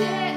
Yeah.